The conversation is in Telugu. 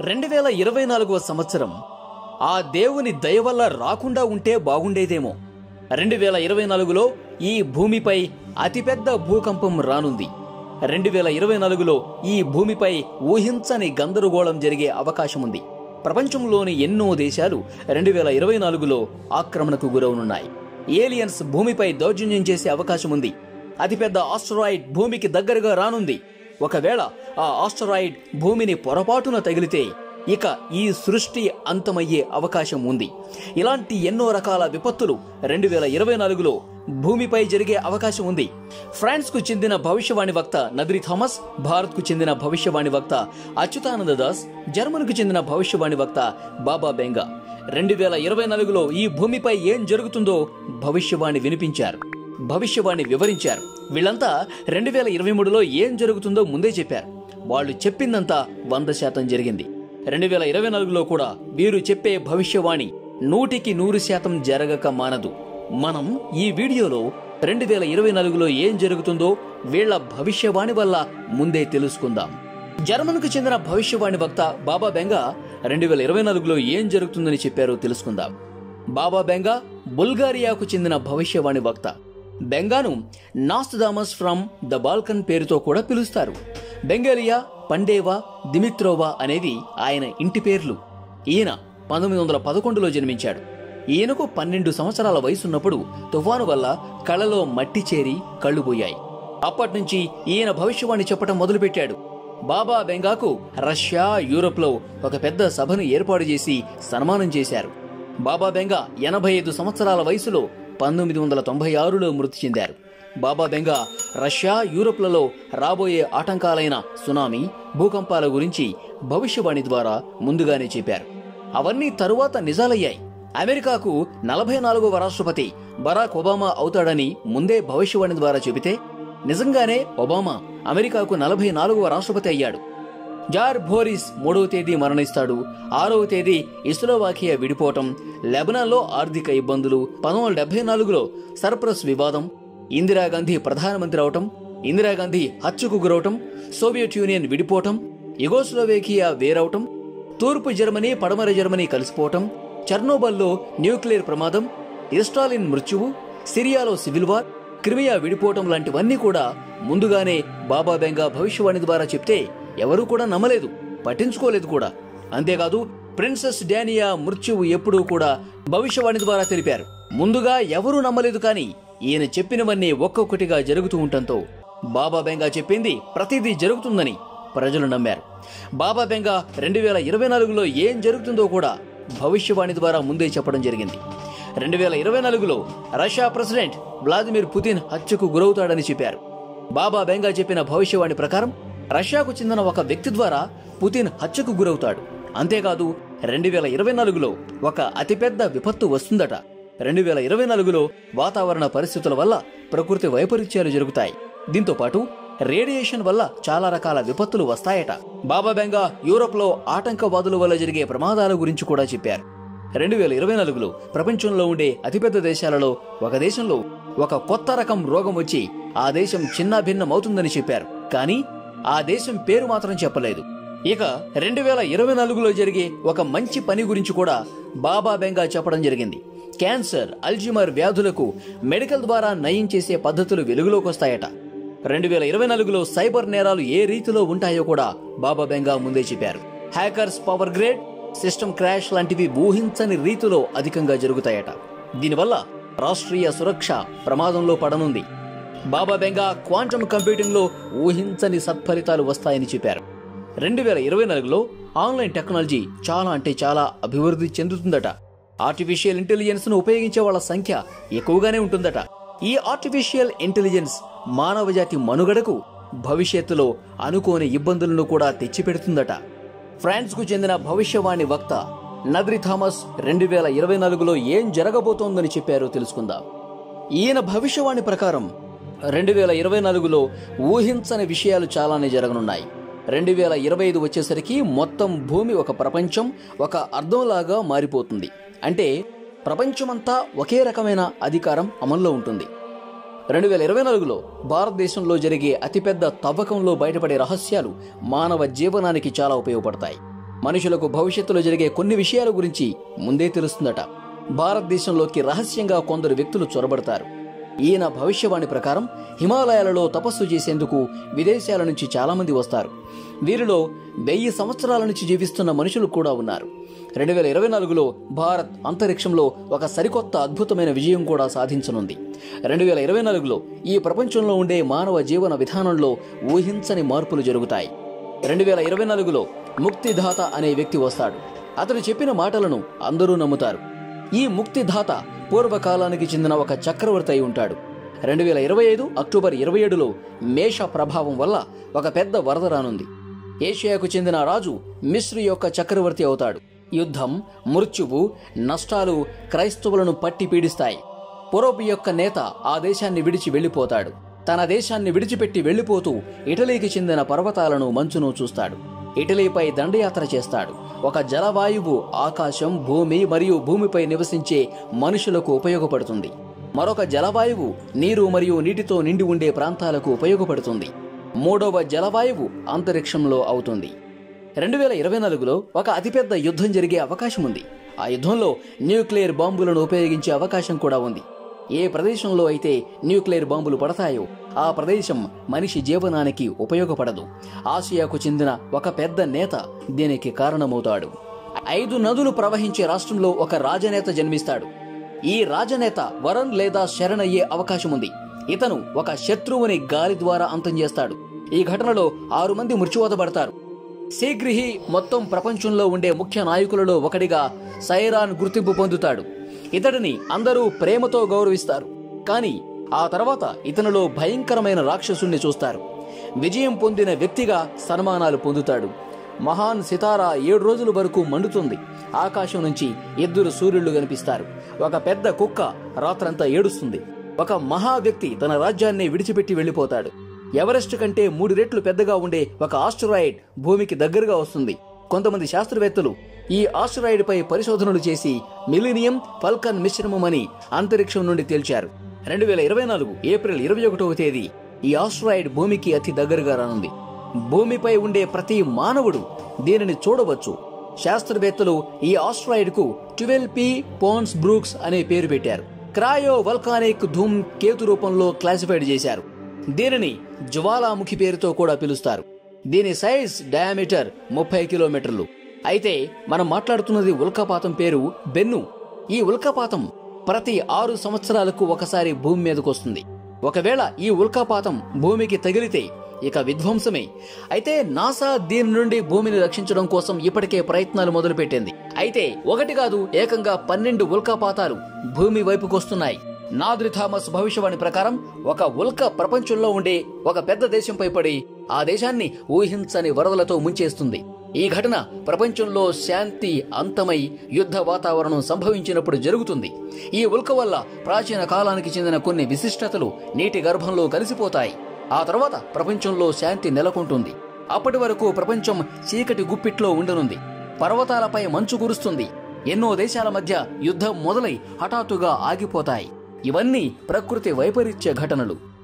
రెండు వేల ఇరవై నాలుగవ సంవత్సరం. ఆ దేవుని దయ వల్ల రాకుండా ఉంటే బాగుండేదేమో. రెండు వేల ఇరవై నాలుగులో ఈ భూమిపై అతిపెద్ద భూకంపం రానుంది. రెండు వేల ఇరవై నాలుగులో ఈ భూమిపై ఊహించని గందరగోళం జరిగే అవకాశం ఉంది ప్రపంచంలోని ఎన్నో దేశాలు రెండు వేల ఇరవై నాలుగులో ఆక్రమణకు గురవనున్నాయి. ఏలియన్స్ భూమిపై దౌర్జన్యం చేసే అవకాశం ఉంది అతిపెద్ద ఆస్ట్రాయిడ్ భూమికి దగ్గరగా రానుంది. ఒకవేళ ఆ ఆస్టరాయిడ్ భూమిని పొరపాటున తగిలితే ఇక ఈ సృష్టి అంతమయ్యే అవకాశం ఉంది. ఇలాంటి ఎన్నో రకాల విపత్తులు రెండు వేల ఇరవై నాలుగులో భూమిపై జరిగే అవకాశం ఉంది. ఫ్రాన్స్కు చెందిన భవిష్యవాణి వక్త నద్రి థామస్ భారత్కు చెందిన భవిష్యవాణి వక్త అచ్యుతానంద దాస్ జర్మన్కు చెందిన భవిష్యవాణి వక్త బాబా బెంగా. రెండు వేల ఇరవై నాలుగులో ఈ భూమిపై ఏం జరుగుతుందో భవిష్యవాణి వినిపించారు. భవిష్యవాణి వివరించారు. వీళ్ళంతా రెండు వేల ఇరవై మూడులో ఏం జరుగుతుందో ముందే చెప్పారు. వాళ్ళు చెప్పిందంతా వంద శాతం జరిగింది. రెండు వేల ఇరవై నాలుగులో కూడా వీరు చెప్పే భవిష్యవాణి నూటికి నూరు శాతం జరగక మానదు. మనం ఈ వీడియోలో రెండు వేల ఇరవై నాలుగులో ఏం జరుగుతుందో వీళ్ళ భవిష్యవాణి వల్ల ముందే తెలుసుకుందాం. జర్మన్కు చెందిన భవిష్యవాణి వక్త బాబా బెంగా రెండు వేల ఇరవై నాలుగులో ఏం జరుగుతుందని చెప్పారో తెలుసుకుందాం. బాబా బెంగా బుల్గారియాకు చెందిన భవిష్యవాణి వక్త. బెంగాను నాస్దామస్ ఫ్రమ్ ద బాల్కన్ పేరుతో కూడా పిలుస్తారు. బెంగాలియా పండేవా దిమిత్రోవా అనేవి ఆయన ఇంటి పేర్లు. ఈయన పంతొమ్మిది వందల పదకొండులో జన్మించాడు. ఈయనకు పన్నెండు సంవత్సరాల వయసున్నప్పుడు తుఫాను వల్ల కళ్ళలో మట్టి చేరి కళ్ళు పోయాయి ఈయన భవిష్యవాణి చెప్పడం మొదలుపెట్టాడు. బాబా బెంగాకు రష్యా యూరోప్లో ఒక పెద్ద సభను ఏర్పాటు చేసి సన్మానం చేశారు. బాబా బెంగా ఎనభై ఐదు సంవత్సరాల వయసులో పంతొమ్మిది వందల తొంభై ఆరులో మృతి చెందారు. బాబా బెంగా రష్యా యూరోప్లలో రాబోయే ఆటంకాలైన సునామీ భూకంపాల గురించి భవిష్యవాణి ద్వారా ముందుగానే చెప్పారు. అవన్నీ తరువాత నిజాలయ్యాయి. అమెరికాకు నలభై నాలుగవ రాష్ట్రపతి బరాక్ ఒబామా అవుతాడని ముందే భవిష్యవాణి ద్వారా చెబితే నిజంగానే ఒబామా అమెరికాకు నలభై నాలుగవ రాష్ట్రపతి అయ్యాడు. జార్ భోరిస్ మూడవ తేదీ మరణిస్తాడు. ఆరవ తేదీ ఇస్లోవాకియా విడిపోవటం లెబనాన్లో ఆర్థిక ఇబ్బందులు పంతొమ్మిది వందల డెబ్బై నాలుగులో సర్ప్రస్ వివాదం ఇందిరాగాంధీ ప్రధానమంత్రి అవటం ఇందిరాగాంధీ హత్యకు గురవటం సోవియట్ యూనియన్ విడిపోవటం యుగోస్లోవేకియా వేరవటం తూర్పు జర్మనీ పడమర జర్మనీ కలిసిపోవటం చర్నోబల్లో న్యూక్లియర్ ప్రమాదం ఇస్టాలిన్ మృత్యువు సిరియాలో సివిల్ వార్ క్రిమియా విడిపోవటం లాంటివన్నీ కూడా ముందుగానే బాబా బెంగా భవిష్యవాణి ద్వారా చెప్తే ఎవరూ కూడా నమ్మలేదు పట్టించుకోలేదు కూడా. అంతేకాదు ప్రిన్సెస్ డానియా మృత్యువు ఎప్పుడూ కూడా భవిష్యవాణి ద్వారా తెలిపారు. ముందుగా ఎవరూ నమ్మలేదు కానీ ఈయన చెప్పినవన్నీ ఒక్కొక్కటిగా జరుగుతూ ఉండటంతో బాబా బెంగా చెప్పింది ప్రతిదీ జరుగుతుందని ప్రజలు నమ్మారు. బాబా బెంగా రెండు వేల ఇరవై నాలుగులో ఏం జరుగుతుందో కూడా భవిష్యవాణి ద్వారా ముందే చెప్పడం జరిగింది. రెండు వేల ఇరవై నాలుగులో రష్యా ప్రెసిడెంట్ వ్లాదిమిర్ పుతిన్ హత్యకు గురవుతాడని చెప్పారు. బాబా బెంగా చెప్పిన భవిష్యవాణి ప్రకారం రష్యాకు చెందిన ఒక వ్యక్తి ద్వారా పుతిన్ హత్యకు గురవుతాడు. అంతేకాదు రెండు వేల ఇరవై నాలుగులో ఒక అతిపెద్ద విపత్తు వస్తుందట. రెండు వేల ఇరవై నాలుగులో వాతావరణ పరిస్థితుల వల్ల ప్రకృతి వైపరీత్యాలు జరుగుతాయి. దీంతో పాటు రేడియేషన్ వల్ల చాలా రకాల విపత్తులు వస్తాయట. బాబా బెంగా యూరోప్లో ఆటంకవాదుల వల్ల జరిగే ప్రమాదాల గురించి కూడా చెప్పారు. రెండు వేల ఇరవై నాలుగులో ప్రపంచంలో ఉండే అతిపెద్ద దేశాలలో ఒక దేశంలో ఒక కొత్త రకం రోగం వచ్చి ఆ దేశం చిన్నాభిన్నమవుతుందని చెప్పారు. కానీ ఆ దేశం పేరు మాత్రం చెప్పలేదు. ఇక రెండు వేల ఇరవై నాలుగులో జరిగే ఒక మంచి పని గురించి కూడా బాబా బెంగా చెప్పడం జరిగింది. క్యాన్సర్ అల్జిమర్ వ్యాధులకు మెడికల్ ద్వారా నయం చేసే పద్ధతులు వెలుగులోకి వస్తాయట. రెండు వేల ఇరవై నాలుగులో సైబర్ నేరాలు ఏ రీతిలో ఉంటాయో కూడా బాబా బెంగా ముందే చెప్పారు. Hackers power grid system crash లాంటివి ఊహించని రీతిలో అధికంగా జరుగుతాయట. దీనివల్ల రాష్ట్రీయ సురక్ష ప్రమాదంలో పడనుంది. బాబా బెంగా క్వాంటమ్ కంప్యూటింగ్లో ఊహించని సత్ఫలితాలు వస్తాయని చెప్పారు. రెండు వేల ఇరవై నాలుగులో ఆన్లైన్ టెక్నాలజీ చాలా అంటే చాలా అభివృద్ధి చెందుతుందట. ఆర్టిఫిషియల్ ఇంటెలిజెన్స్ను ఉపయోగించే వాళ్ళ సంఖ్య ఎక్కువగానే ఉంటుందట. ఈ ఆర్టిఫిషియల్ ఇంటెలిజెన్స్ మానవజాతి మనుగడకు భవిష్యత్తులో అనుకోని ఇబ్బందులను కూడా తెచ్చిపెడుతుందట. ఫ్రాన్స్కు చెందిన భవిష్యవాణి వక్త నద్రి థామస్ రెండు వేల ఇరవై నాలుగులో ఏం జరగబోతోందని చెప్పారో తెలుసుకుందాం. ఈయన భవిష్యవాణి ప్రకారం రెండు వేల ఇరవై నాలుగులో ఊహించని విషయాలు చాలానే జరగనున్నాయి. రెండు వేల ఇరవై ఐదు వచ్చేసరికి మొత్తం భూమి ఒక ప్రపంచం ఒక అర్థంలాగా మారిపోతుంది. అంటే ప్రపంచమంతా ఒకే రకమైన అధికారం అమల్లో ఉంటుంది. రెండు వేల ఇరవై నాలుగులో భారతదేశంలో జరిగే అతిపెద్ద తవ్వకంలో బయటపడే రహస్యాలు మానవ జీవనానికి చాలా ఉపయోగపడతాయి. మనుషులకు భవిష్యత్తులో జరిగే కొన్ని విషయాల గురించి ముందే తెలుస్తుందట. భారతదేశంలోకి రహస్యంగా కొందరు వ్యక్తులు చొరబడతారు. ఈయన భవిష్యవాణి ప్రకారం హిమాలయాలలో తపస్సు చేసేందుకు విదేశాల నుంచి చాలామంది వస్తారు. వీరిలో వెయ్యి సంవత్సరాల నుంచి జీవిస్తున్న మనుషులు కూడా ఉన్నారు. రెండు వేల ఇరవై నాలుగులో భారత్ అంతరిక్షంలో ఒక సరికొత్త అద్భుతమైన విజయం కూడా సాధించనుంది. రెండు వేల ఇరవై నాలుగులో ఈ ప్రపంచంలో ఉండే మానవ జీవన విధానంలో ఊహించని మార్పులు జరుగుతాయి. రెండు వేల ఇరవై నాలుగులో ముక్తిదాత అనే వ్యక్తి వస్తాడు. అతడు చెప్పిన మాటలను అందరూ నమ్ముతారు. ఈ ముక్తిదాత పూర్వకాలానికి చెందిన ఒక చక్రవర్తి అయి ఉంటాడు. రెండు వేల ఇరవై ఐదు అక్టోబర్ ఇరవై ఏడులో మేష ప్రభావం వల్ల ఒక పెద్ద వరద రానుంది. ఏషియాకు చెందిన రాజు మిశ్రు యొక్క చక్రవర్తి అవుతాడు. యుద్ధం మృత్యువు నష్టాలు క్రైస్తవులను పట్టి పీడిస్తాయి. పొరోపి యొక్క నేత ఆ దేశాన్ని విడిచి వెళ్ళిపోతాడు. తన దేశాన్ని విడిచిపెట్టి వెళ్ళిపోతూ ఇటలీకి చెందిన పర్వతాలను మంచును చూస్తాడు. ఇటలీపై దండయాత్ర చేస్తాడు. ఒక జలవాయువు ఆకాశం భూమి మరియు భూమిపై నివసించే మనుషులకు ఉపయోగపడుతుంది. మరొక జలవాయువు నీరు మరియు నీటితో నిండి ఉండే ప్రాంతాలకు ఉపయోగపడుతుంది. మూడవ జలవాయువు అంతరిక్షంలో అవుతుంది. రెండు వేల ఇరవై నాలుగులో ఒక అతిపెద్ద యుద్ధం జరిగే అవకాశం ఉంది ఆ యుద్ధంలో న్యూక్లియర్ బాంబులను ఉపయోగించే అవకాశం కూడా ఉంది. ఏ ప్రదేశంలో అయితే న్యూక్లియర్ బాంబులు పడతాయో ఆ ప్రదేశం మనిషి జీవనానికి ఉపయోగపడదు. ఆసియాకు చెందిన ఒక పెద్ద నేత దీనికి కారణమవుతాడు. ఐదు నదులు ప్రవహించే రాష్ట్రంలో ఒక రాజనేత జన్మిస్తాడు. ఈ రాజనేత వరన్ లేదా శరణ్ అయ్యే అవకాశం ఉంది. ఇతను ఒక శత్రువుని గాలి ద్వారా అంతం చేస్తాడు. ఈ ఘటనలో ఆరు మంది మృత్యువతబడతారు శీఘ్రిహి మొత్తం ప్రపంచంలో ఉండే ముఖ్య నాయకులలో ఒకడిగా సైరాన్ గుర్తింపు పొందుతాడు. ఇతడిని అందరూ ప్రేమతో గౌరవిస్తారు. కానీ ఆ తర్వాత ఇతనిలో భయంకరమైన రాక్షసుణ్ణి చూస్తారు. విజయం పొందిన వ్యక్తిగా సన్మానాలు పొందుతాడు. మహాన్ సితారా ఏడు రోజుల వరకు మండుతుంది. ఆకాశం నుంచి ఇద్దరు సూర్యుళ్ళు కనిపిస్తారు. ఒక పెద్ద కుక్క రాత్రంతా ఏడుస్తుంది. ఒక మహా వ్యక్తి తన రాజ్యాన్ని విడిచిపెట్టి వెళ్ళిపోతాడు ఎవరెస్ట్ కంటే మూడు రెట్లు పెద్దగా ఉండే ఒక ఆస్ట్రాయిడ్ భూమికి దగ్గరగా వస్తుంది. కొంతమంది శాస్త్రవేత్తలు ఈ ఆస్ట్రాయిడ్ పై పరిశోధనలు చేసి మిలీనియం ఫల్కన్ మిశ్రమమని అంతరిక్షం నుండి తేల్చారు. రెండు వేల ఇరవై నాలుగు ఏప్రిల్ ఇరవై ఒకటవ తేదీ ఈ ఆస్ట్రాయిడ్ భూమికి అతి దగ్గరగా రానుంది. భూమిపై ఉండే ప్రతి మానవుడు దీనిని చూడవచ్చు. శాస్త్రవేత్తలు ఈ ఆస్ట్రాయిడ్కు ట్వెల్వ్ పి పోన్స్ బ్రూక్స్ అనే పేరు పెట్టారు. క్రాయో వల్కానిక్ ధూమ్ కేతు రూపంలో క్లాసిఫైడ్ చేశారు. దీనిని జ్వాలాముఖి పేరుతో కూడా పిలుస్తారు. దీని సైజ్ డయామీటర్ ముప్పై కిలోమీటర్లు. అయితే మనం మాట్లాడుతున్నది ఉల్కాపాతం పేరు బెన్ను. ఈ ఉల్కాపాతం ప్రతి ఆరు సంవత్సరాలకు ఒకసారి భూమి మీదకు వస్తుంది ఒకవేళ ఈ ఉల్కాపాతం భూమికి తగిలితే ఇక విధ్వంసమే. అయితే నాసా దీని నుండి భూమిని రక్షించడం కోసం ఇప్పటికే ప్రయత్నాలు మొదలుపెట్టింది. అయితే ఒకటి కాదు ఏకంగా పన్నెండు ఉల్కాపాతాలు భూమి వైపుకొస్తున్నాయి. నాద్రి థామస్ భవిష్యవాణి ప్రకారం ఒక ఉల్క ప్రపంచంలో ఉండే ఒక పెద్ద దేశంపై పడి ఆ దేశాన్ని ఊహించని వరదలతో ముంచేస్తుంది. ఈ ఘటన ప్రపంచంలో శాంతి అంతమై యుద్ధ వాతావరణం సంభవించినప్పుడు జరుగుతుంది. ఈ ఉల్క వల్ల ప్రాచీన కాలానికి చెందిన కొన్ని విశిష్టతలు నీటి గర్భంలో కలిసిపోతాయి. ఆ తర్వాత ప్రపంచంలో శాంతి నెలకొంటుంది. అప్పటి వరకు ప్రపంచం చీకటి గుప్పిట్లో ఉండనుంది. పర్వతాలపై మంచు కురుస్తుంది. ఎన్నో దేశాల మధ్య యుద్ధం మొదలై హఠాత్తుగా ఆగిపోతాయి. ఇవన్నీ ప్రకృతి వైపరీత్య ఘటనలు.